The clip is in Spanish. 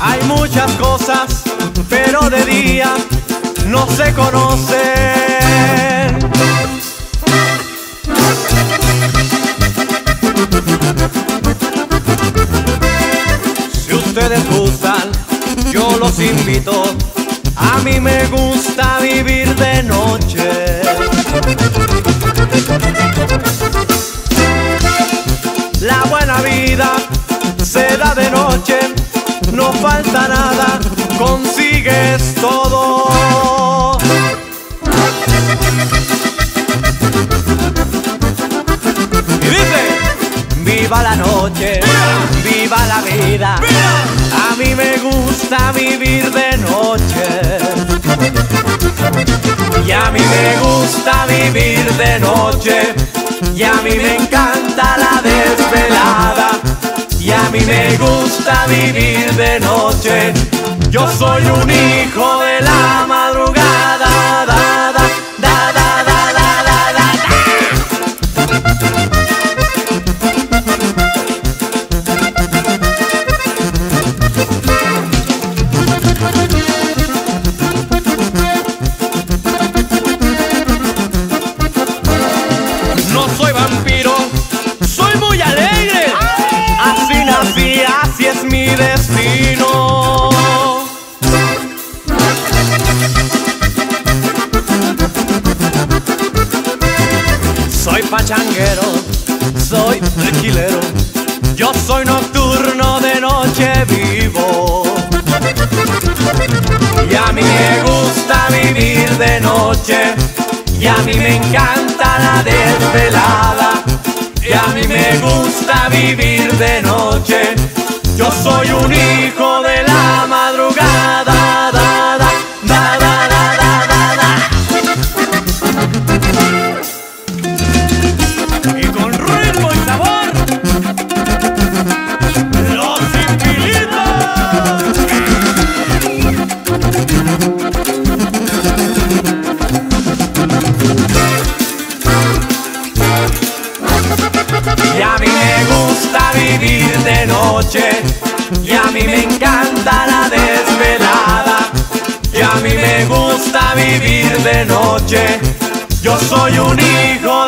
hay muchas cosas, pero de día no se conocen. Si ustedes gustan, yo los invito. A mí me gusta vivir de noche. La buena vida se da de noche, no falta nada, consigues todo. Y dice, viva la noche, viva la vida. A mí me gusta vivir de noche. Y a mí me gusta vivir de noche. Y a mí me encanta la desvelada. Soy un hijo pachanguero, soy tequilero. Yo soy nocturno, de noche vivo. Y a mí me gusta vivir de noche. Y a mí me encanta la desvelada. Y a mí me gusta vivir de noche. Yo soy un hijo de la Y a mí me encanta la desvelada. Y a mí me gusta vivir de noche. Yo soy un hijo de